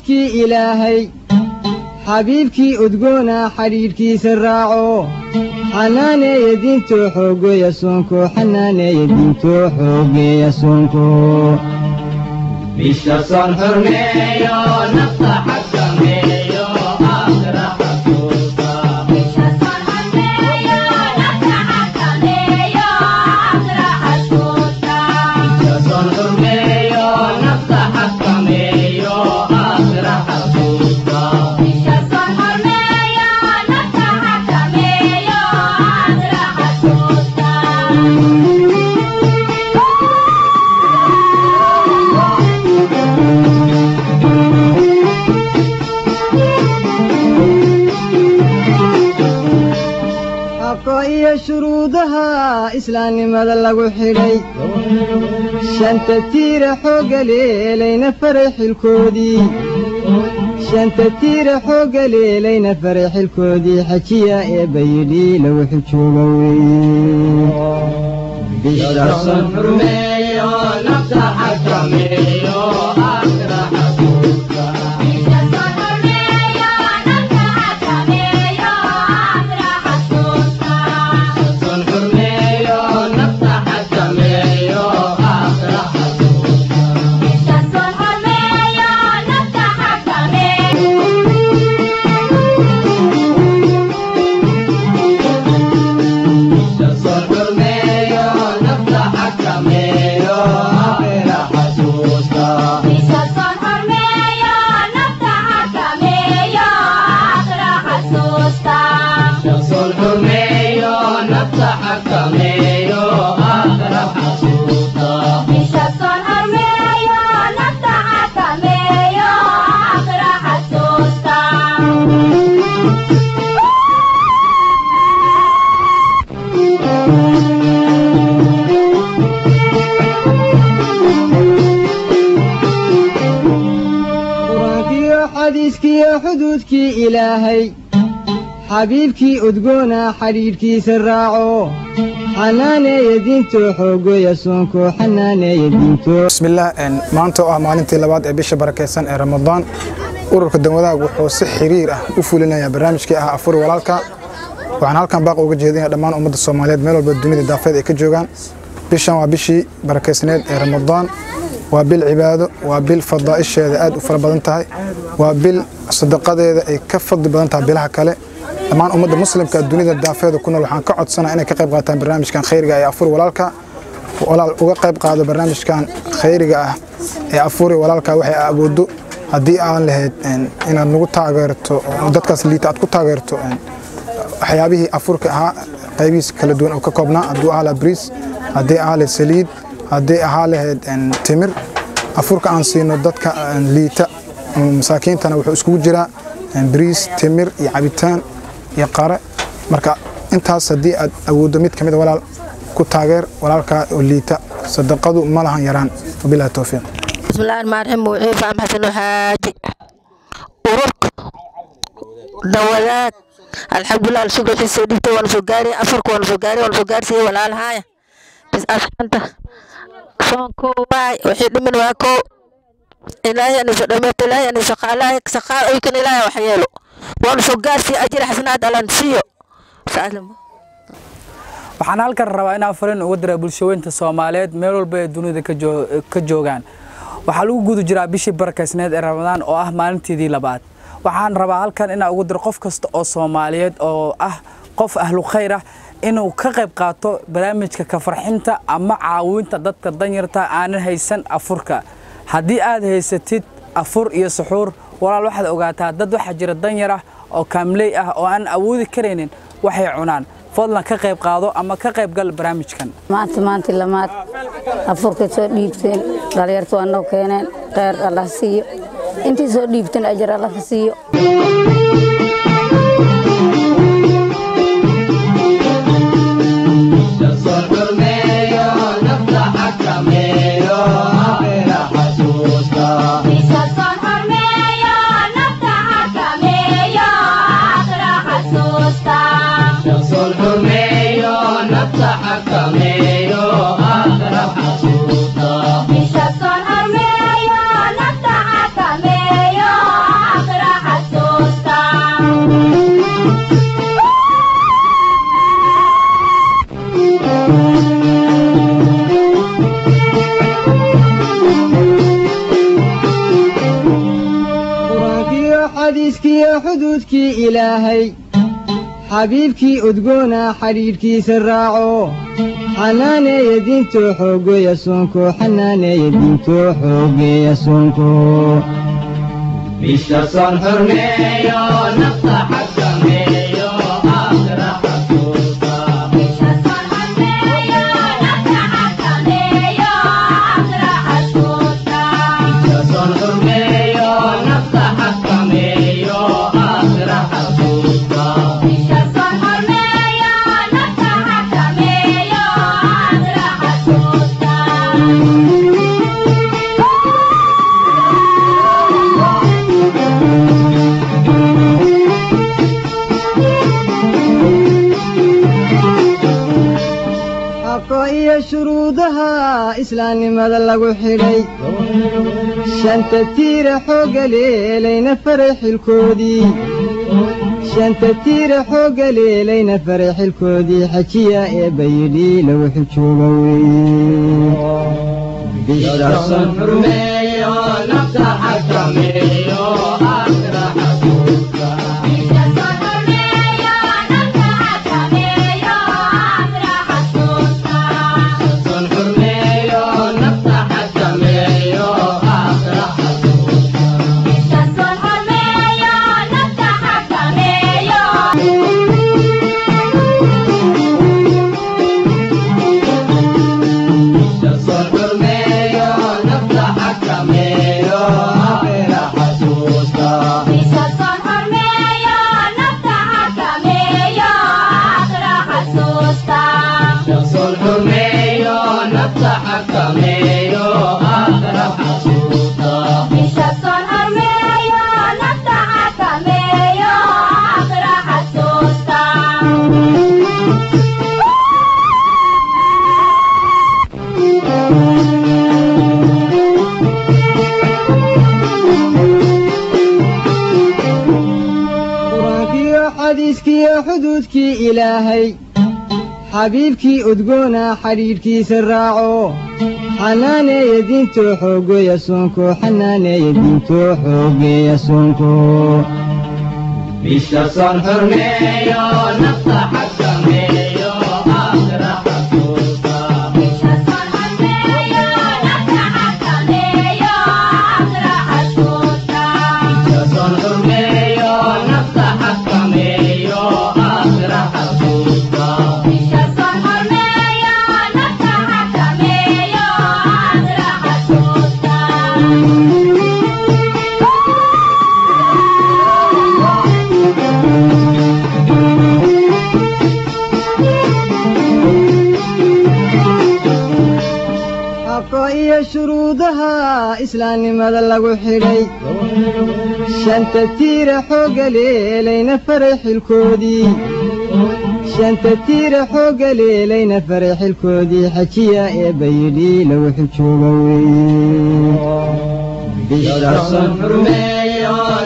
xuduudkii ilaahay xabiibkii udgoona xidhiidhkiisa raaco. Xanaaneeya diintoo xoogeeya soonko xanaaneeya diintoo xoogeeya soonko شروطها إسلام مدلل وحري شنت تير حوق ليلي فرح الكودي شنت تير حوق ليلي فرح الكودي حكي يا بيدي لو حجوبي بشر صنع رمي نفس حكمي xadiiskiyo xuduudkii ilaahay. Xabiibkii udgoona xidhiidhkiisa raaco. Bismillaah maanta oo ah maalintii labaad ee bisha barakaysan ee ramadaan ururka danwadaag wuxuu si xiriir ah u fulinayaa barnaamijkii ah afuri walaalka. Waxaan halkan baaq uga jeedinaya dhammaan ummadda soomaaliyeed meel walba dunida daafeed ay ka joogaan. Bishan waa bishii barakaysneed ee ramadaan waa bil cibaado waa bil fadaa'isheeda aad u fara badan tahay. Waa bil sadaqadeeda ay ka fadli badan tahay bilaha kale. Dhammaan ummadda muslimka dunida daafeeda ku nool waxaan ka codsanaa inay ka qayb qaataan barnaamijkan khayriga ee afuri walaalka. Walaal uga qayb qaado barnaamijkan khayriga ah ee afuuri walaalka waxay awoodo haddii aan lahayd inaad nagu taageerto dadkaas liita aad ku taageerto waxyaabihii afurka ahaa qaybihiisa kala duwan oo ka koobnaa. Hadduu ahaa bariis haddii ahaa saliid hadday ahaa lahayd timir afurka aan siino dadka liita masaakiintana wuxuu iskugu jiraa briis timir iyo cabitaan iyo qare. Marka intaas haddii aad awooddo mid ka mid ah walaal ku taageer walaalkaa oo liita sadaqadu ma lahan yaraan. Wabilahi towfiiq bismillahi rahmaan rahiim. Wuxuu faam xaaji ururka dawadaad alxamdulilah alshukr xiisa dhibta waana soo gaari afarka waana soo gaari waana soo gaarsiiyey walaalahaaya bis asxanta waxaan halkan rabaa inaan farin uga dira bulshaweynta soomaaliyeed meel walba ee dunida ka joogaan. Waxaa lagu guda jiraa bishii barakaysneed ee ramadaan oo ah maalinteedii labaad. Waxaan rabaa halkan inaan ugu diro qof kasta oo soomaaliyeed oo ah qof ahlu khayr ah inuu ka qayb qaato barnaamijka kafarxinta ama caawinta dadka danyarta aanan haysan afurka. Haddii aad haysatid afur iyo suxuur walaal waxaad ogaataa dad waxaa jira danyar ah oo kaamley ah oo aan awoodi karaynin waxay cunaan. Fadlan ka qayb qaado ama ka qayb gal barnaamijkan. Maanta maanti lamaad afurka soo dhiibteen dhalinyartu waa noo keeneen kheyr allah siiyo. Intii soo dhiibteen ajar allah ka siiyo xadiiskiiyo xuduudkii ilaahay. Xabiibkii udgoona xidhiidhkiisa raaco. Xanaaneeya diintoo xoogeeya soonko xanaaneeya diintoo xoogeeya soonko شانتا تيرا حوغا ليلين فرح الكودي. شانتا تيرا حوغا ليلين فرح الكودي. حكي يا بيدي لو حكي بوي بشرى صنفر ميا نفتحها xuduudkii ilaahay xabiibkii udgoona xidhiidhkiisa raaco. Xanaaneeya diintoo xoogeeya soonko xanaaneeya diintoo xoogeeya soonko إسلام ماذا لغو حري شانت تير حوغ ليلين فرح الكودي. شانت تير حوغ ليلين فرح الكودي. حكي يا إبيلي لو حكي بشرى صنفر ميار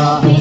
Jehová.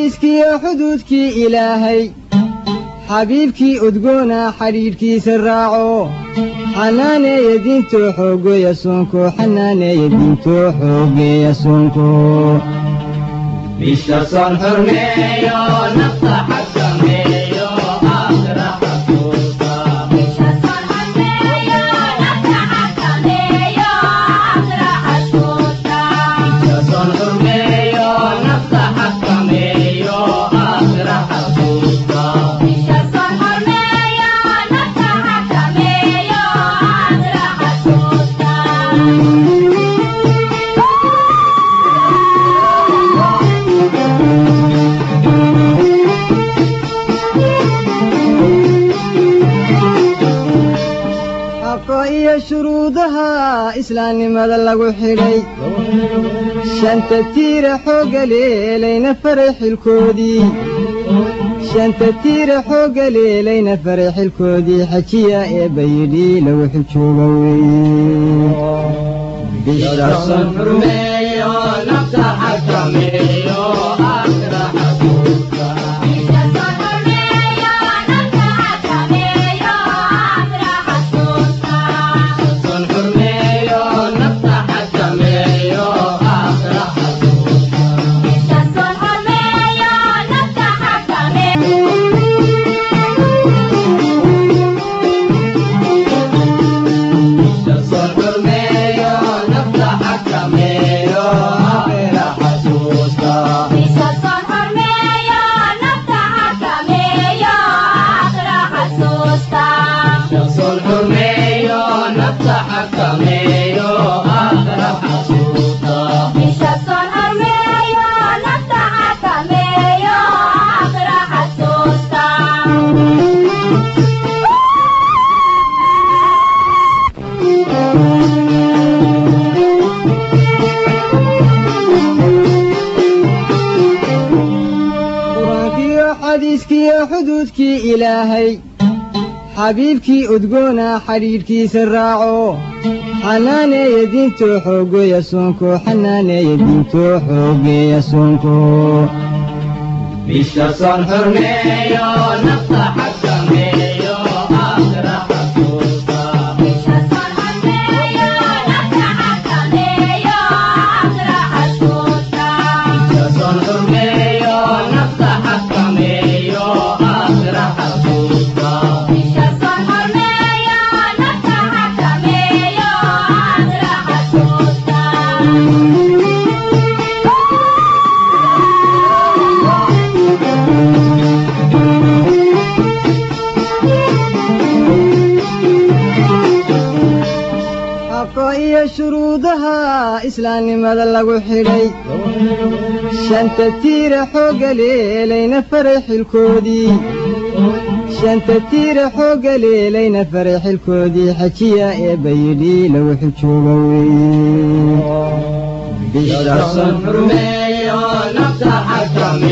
Xadiiskiyo xuduudkii ilaahay. Xabiibkii udgoona xidhiidhkiisa raaco. Xanaaneeya diintoo xoogeeya soonko xanaaneeya diintoo xoogeeya soonko shuruudaha islaamnimada lagu xidhay shanta tiira xoogga leelayna faray xilkoodii shanta tiira xoogga leelayna faray xilkoodii xajiya ee bayidhi lagu xijooga weeye xuduudkii ilaahay. Xabiibkii udgoona xidhiidhkiisa raaco. Xanaaneeya diintoo xoogeeya soonko xanaaneeya diintoo xoogeeya soonko. Bisha son xurmeeyo nafta xakameeyo شرودها إسلام ماذا لغو حلي شانت تير حوق ليلي فرح الكودي شانت تير حوق ليلي فرح الكودي حكي يا بيدي لو حجوبوي بشرس حرمي ونفس حكمي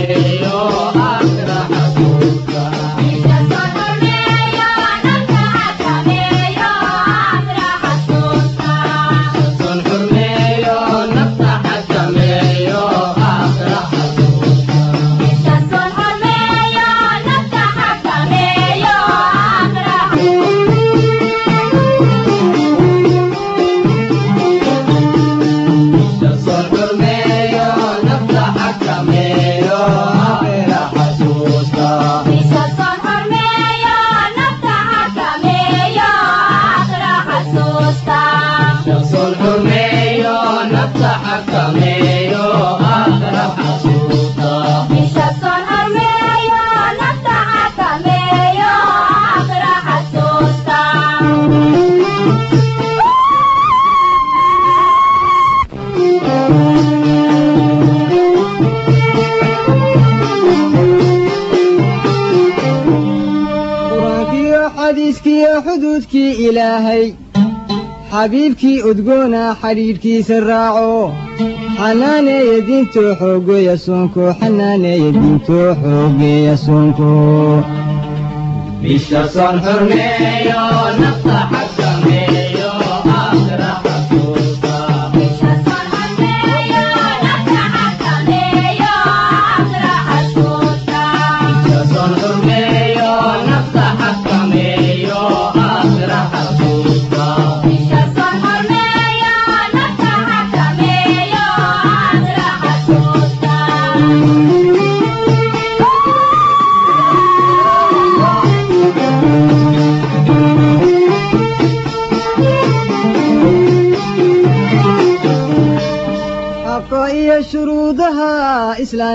xadiiskiyo xuduudkii ilaahay xabiibkii udgoona xidhiidhkiisa raaco xanaaneeya diintoo xoogeeya soonko xanaaneeya diintoo xoogeeya soonko Isla